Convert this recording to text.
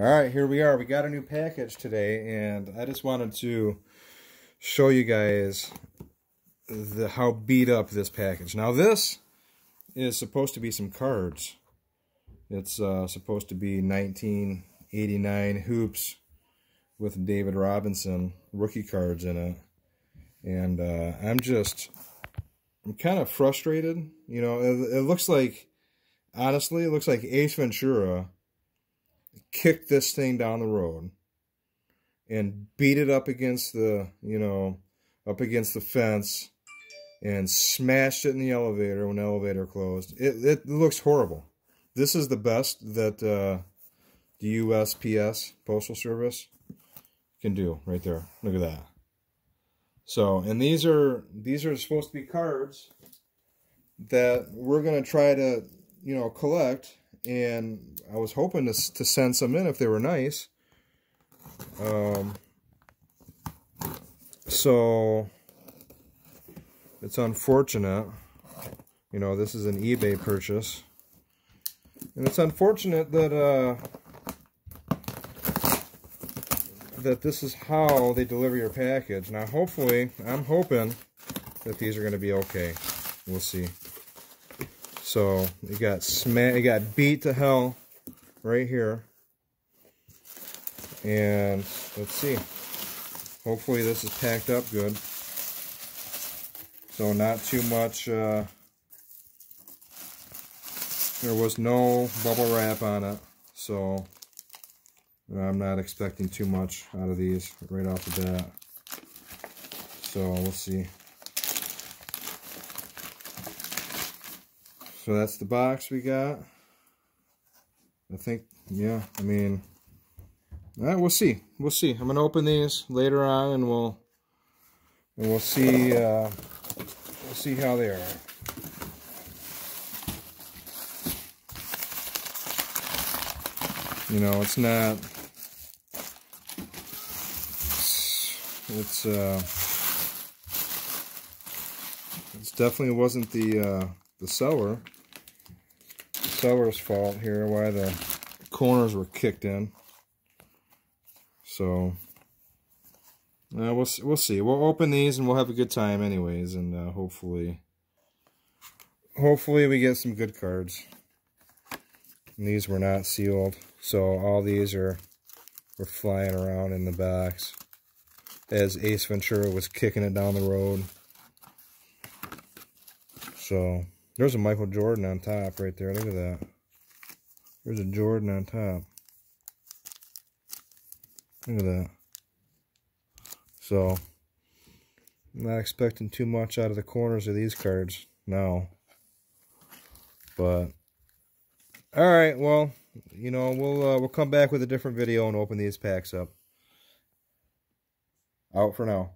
All right, here we are. We got a new package today, and I just wanted to show you guys the how beat up this package. Now, this is supposed to be some cards. It's uh, supposed to be 1989 hoops with David Robinson rookie cards in it, and uh, I'm just I'm kind of frustrated. You know, it, it looks like honestly, it looks like Ace Ventura kicked this thing down the road and beat it up against the, you know, up against the fence and smashed it in the elevator when the elevator closed. It, it looks horrible. This is the best that uh, the USPS, Postal Service, can do right there. Look at that. So, and these are these are supposed to be cards that we're going to try to, you know, collect and I was hoping to, to send some in if they were nice. Um, so it's unfortunate. You know, this is an eBay purchase. And it's unfortunate that uh, that this is how they deliver your package. Now, hopefully, I'm hoping that these are going to be okay. We'll see. So it got sma it got beat to hell right here. And let's see. Hopefully this is packed up good. So not too much, uh, there was no bubble wrap on it. So I'm not expecting too much out of these right off the bat. So we'll see. So that's the box we got. I think, yeah, I mean, all right, we'll see. We'll see. I'm gonna open these later on, and we'll and we'll see. Uh, we'll see how they are. You know, it's not. It's uh. It's definitely wasn't the uh, the seller seller's fault here why the corners were kicked in. So, uh, we'll, we'll see. We'll open these and we'll have a good time anyways. And uh, hopefully, hopefully we get some good cards. And these were not sealed. So all these are were flying around in the box as Ace Ventura was kicking it down the road. So there's a Michael Jordan on top right there. Look at that. There's a Jordan on top. Look at that. So, I'm not expecting too much out of the corners of these cards now. But, alright, well, you know, we'll, uh, we'll come back with a different video and open these packs up. Out for now.